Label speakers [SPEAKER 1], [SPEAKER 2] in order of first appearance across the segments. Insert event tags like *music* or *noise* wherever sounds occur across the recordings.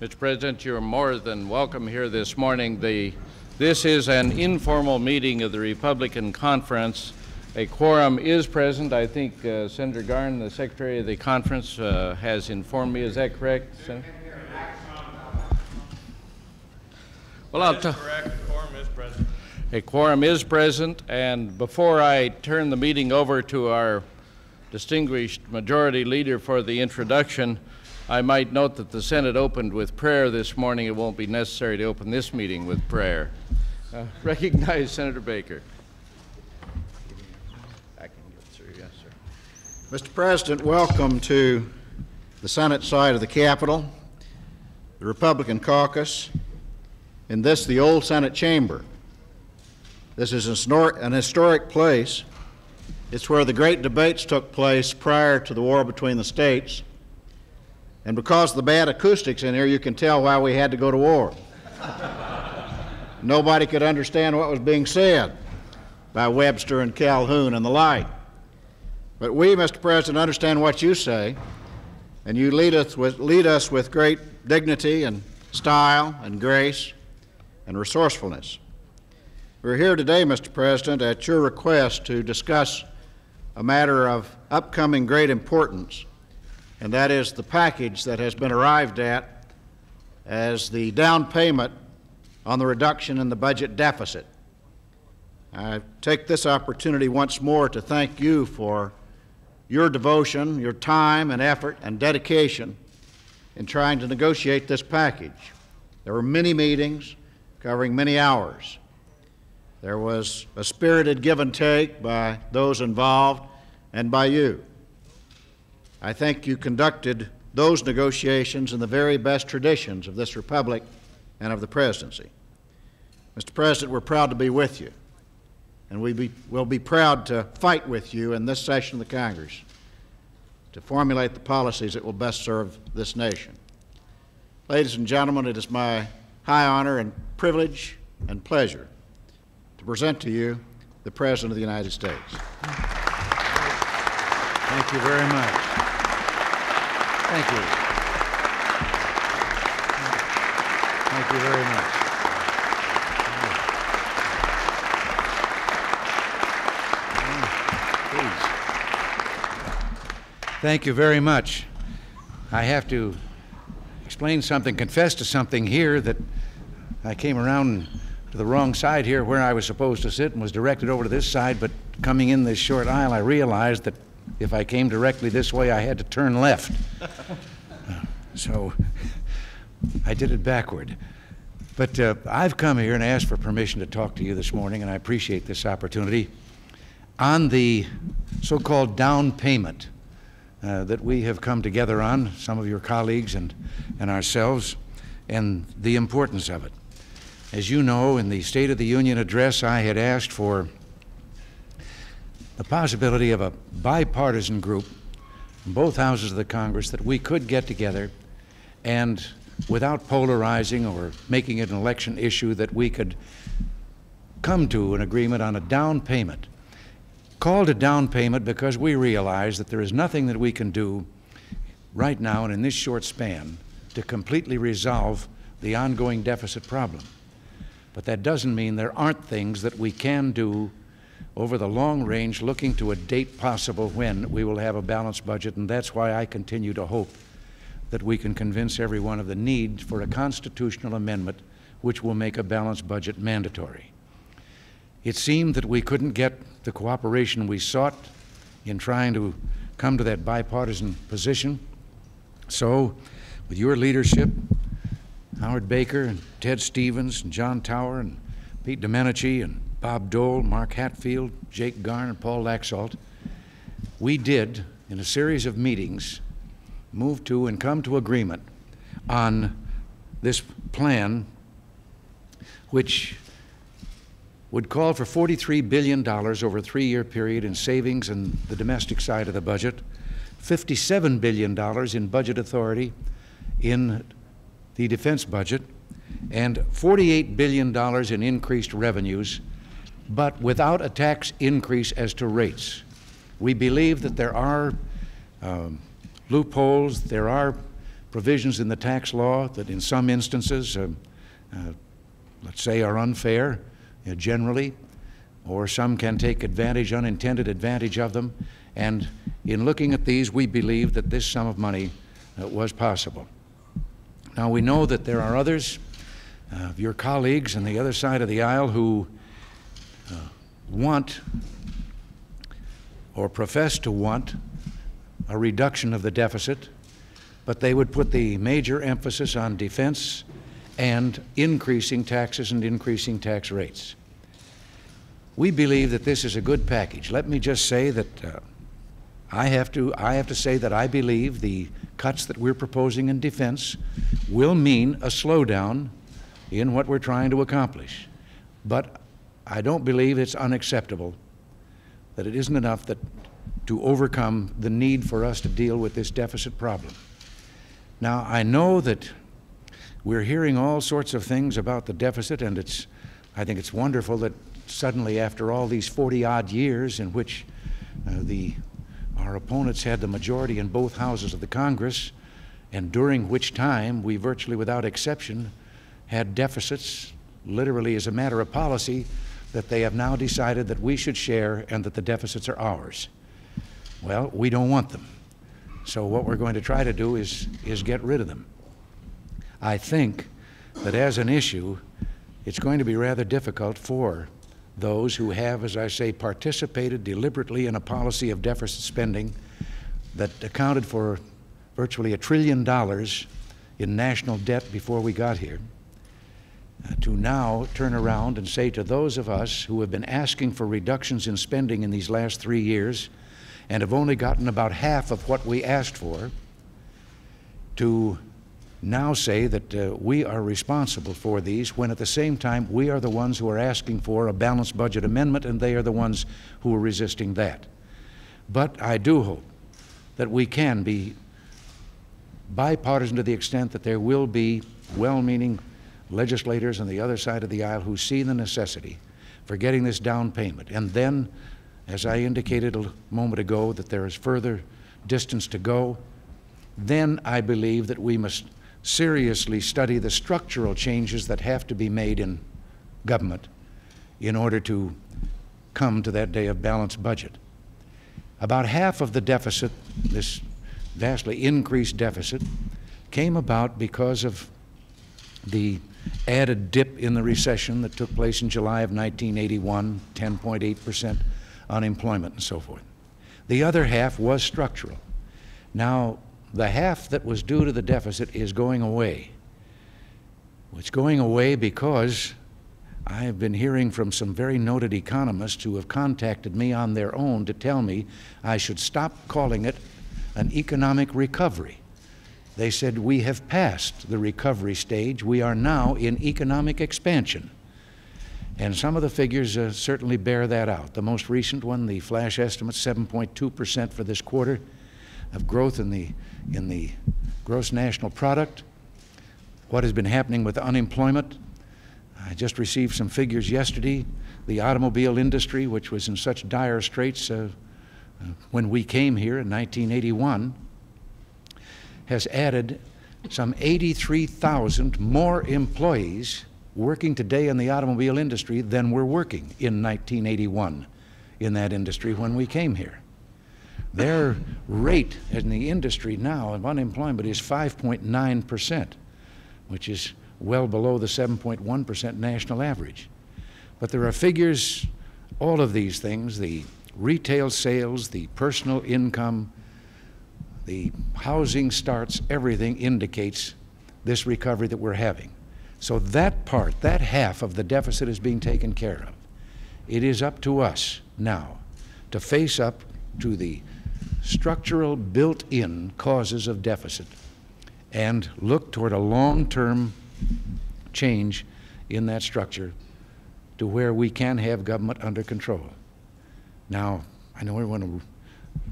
[SPEAKER 1] Mr. President, you're more than welcome here this morning. The, this is an informal meeting of the Republican Conference. A quorum is present. I think uh, Senator Garn, the Secretary of the Conference, uh, has informed me. Is that correct, Senator? Well, I'll
[SPEAKER 2] That is correct. The quorum is present.
[SPEAKER 1] A quorum is present, and before I turn the meeting over to our distinguished majority leader for the introduction, I might note that the Senate opened with prayer this morning. It won't be necessary to open this meeting with prayer. Uh, recognize Senator Baker. I can get through, yes, sir.
[SPEAKER 3] Mr. President, welcome to the Senate side of the Capitol, the Republican caucus, in this, the old Senate chamber. This is an historic place. It's where the great debates took place prior to the war between the states. And because of the bad acoustics in here, you can tell why we had to go to war. Nobody could understand what was being said by Webster and Calhoun and the like. But we, Mr. President, understand what you say, and you lead us with, lead us with great dignity and style and grace and resourcefulness. We're here today, Mr. President, at your request to discuss a matter of upcoming great importance, and that is the package that has been arrived at as the down payment on the reduction in the budget deficit. I take this opportunity once more to thank you for your devotion, your time and effort and dedication in trying to negotiate this package. There were many meetings covering many hours. There was a spirited give and take by those involved and by you. I think you conducted those negotiations in the very best traditions of this republic and of the presidency. Mr. President, we're proud to be with you, and we be, will be proud to fight with you in this session of the Congress to formulate the policies that will best serve this nation. Ladies and gentlemen, it is my high honor and privilege and pleasure to present to you the President of the United States.
[SPEAKER 4] Thank you very much. Thank you. Thank you very much. Oh, Please. Thank you very much. I have to explain something, confess to something here that I came around to the wrong side here where I was supposed to sit and was directed over to this side, but coming in this short aisle, I realized that if I came directly this way, I had to turn left. *laughs* so I did it backward. But uh, I've come here and asked for permission to talk to you this morning, and I appreciate this opportunity on the so called down payment uh, that we have come together on, some of your colleagues and, and ourselves, and the importance of it. As you know, in the State of the Union address, I had asked for the possibility of a bipartisan group in both houses of the Congress that we could get together and without polarizing or making it an election issue that we could come to an agreement on a down payment. Called a down payment because we realize that there is nothing that we can do right now and in this short span to completely resolve the ongoing deficit problem. But that doesn't mean there aren't things that we can do over the long range, looking to a date possible when we will have a balanced budget, and that's why I continue to hope that we can convince everyone of the need for a constitutional amendment which will make a balanced budget mandatory. It seemed that we couldn't get the cooperation we sought in trying to come to that bipartisan position. So, with your leadership, Howard Baker and Ted Stevens and John Tower and Pete Domenici and Bob Dole, Mark Hatfield, Jake Garn, and Paul Laxalt, we did, in a series of meetings, move to and come to agreement on this plan, which would call for $43 billion over a three year period in savings in the domestic side of the budget, $57 billion in budget authority in the defense budget, and $48 billion in increased revenues, but without a tax increase as to rates. We believe that there are um, loopholes, there are provisions in the tax law that in some instances, uh, uh, let's say, are unfair uh, generally, or some can take advantage, unintended advantage of them. And in looking at these, we believe that this sum of money uh, was possible. Now, we know that there are others uh, your colleagues on the other side of the aisle who want or profess to want a reduction of the deficit, but they would put the major emphasis on defense and increasing taxes and increasing tax rates. We believe that this is a good package. Let me just say that uh, I have to I have to say that I believe the cuts that we're proposing in defense will mean a slowdown in what we're trying to accomplish. But I don't believe it's unacceptable that it isn't enough that to overcome the need for us to deal with this deficit problem. Now, I know that we're hearing all sorts of things about the deficit, and it's, I think it's wonderful that suddenly, after all these 40 odd years in which uh, the, our opponents had the majority in both houses of the Congress, and during which time we virtually without exception had deficits, literally as a matter of policy, that they have now decided that we should share and that the deficits are ours. Well, we don't want them. So what we're going to try to do is, is get rid of them. I think that as an issue, it's going to be rather difficult for those who have, as I say, participated deliberately in a policy of deficit spending that accounted for virtually a trillion dollars in national debt before we got here, to now turn around and say to those of us who have been asking for reductions in spending in these last three years and have only gotten about half of what we asked for, to now say that uh, we are responsible for these when at the same time we are the ones who are asking for a balanced budget amendment and they are the ones who are resisting that. But I do hope that we can be bipartisan to the extent that there will be well meaning legislators on the other side of the aisle who see the necessity for getting this down payment. And then, as I indicated a moment ago, that there is further distance to go, then I believe that we must seriously study the structural changes that have to be made in government in order to come to that day of balanced budget. About half of the deficit, this vastly increased deficit, came about because of the added dip in the recession that took place in July of 1981, 10.8% unemployment and so forth. The other half was structural. Now, the half that was due to the deficit is going away. It's going away because I have been hearing from some very noted economists who have contacted me on their own to tell me I should stop calling it an economic recovery. They said, We have passed the recovery stage. We are now in economic expansion. And some of the figures uh, certainly bear that out. The most recent one, the flash estimate, 7.2% for this quarter of growth in the, in the gross national product. What has been happening with unemployment? I just received some figures yesterday. The automobile industry, which was in such dire straits uh, uh, when we came here in 1981, has added some 83,000 more employees working today in the automobile industry than were working in 1981 in that industry when we came here. Their rate in the industry now of unemployment is 5.9 percent, which is well below the 7.1 percent national average. But there are figures, all of these things, the retail sales, the personal income, the housing starts, everything indicates this recovery that we're having. So that part, that half of the deficit is being taken care of. It is up to us now to face up to the structural built-in causes of deficit and look toward a long-term change in that structure to where we can have government under control. Now, I know want to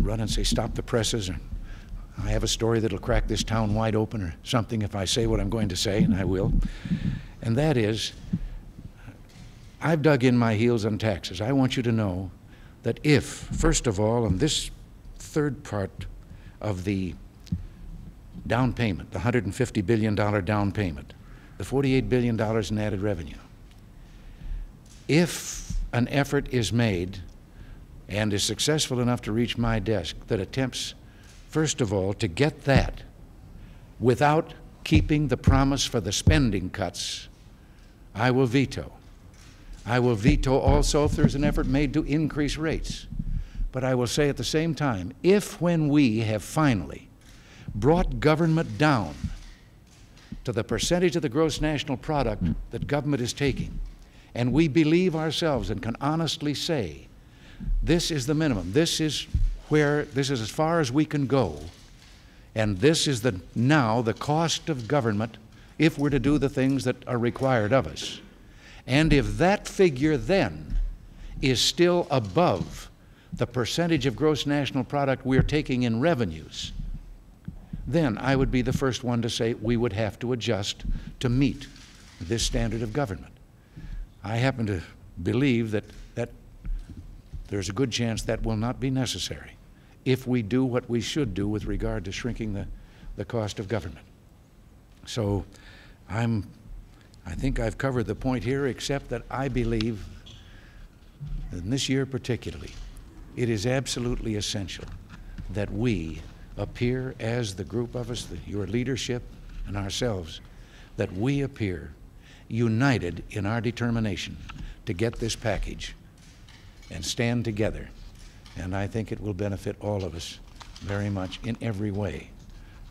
[SPEAKER 4] run and say, stop the presses, or I have a story that'll crack this town wide open or something if I say what I'm going to say, and I will. And that is, I've dug in my heels on taxes. I want you to know that if, first of all, on this third part of the down payment, the $150 billion down payment, the $48 billion in added revenue. If an effort is made and is successful enough to reach my desk that attempts, first of all, to get that without keeping the promise for the spending cuts, I will veto. I will veto also if there's an effort made to increase rates. But I will say at the same time, if when we have finally brought government down to the percentage of the gross national product hmm. that government is taking, and we believe ourselves and can honestly say, this is the minimum, this is where, this is as far as we can go, and this is the, now the cost of government if we're to do the things that are required of us. And if that figure then is still above the percentage of gross national product we're taking in revenues, then I would be the first one to say we would have to adjust to meet this standard of government. I happen to believe that, that there's a good chance that will not be necessary if we do what we should do with regard to shrinking the, the cost of government. So I'm, I think I've covered the point here, except that I believe, in this year particularly, it is absolutely essential that we appear as the group of us, your leadership and ourselves, that we appear united in our determination to get this package and stand together. And I think it will benefit all of us very much in every way.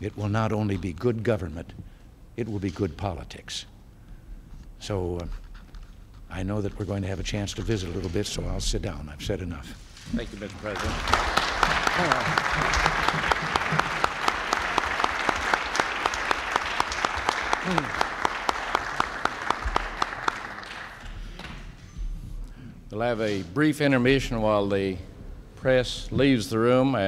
[SPEAKER 4] It will not only be good government, it will be good politics. So uh, I know that we're going to have a chance to visit a little bit, so I'll sit down. I've said enough.
[SPEAKER 1] Thank you, Mr. President. We'll have a brief intermission while the press leaves the room and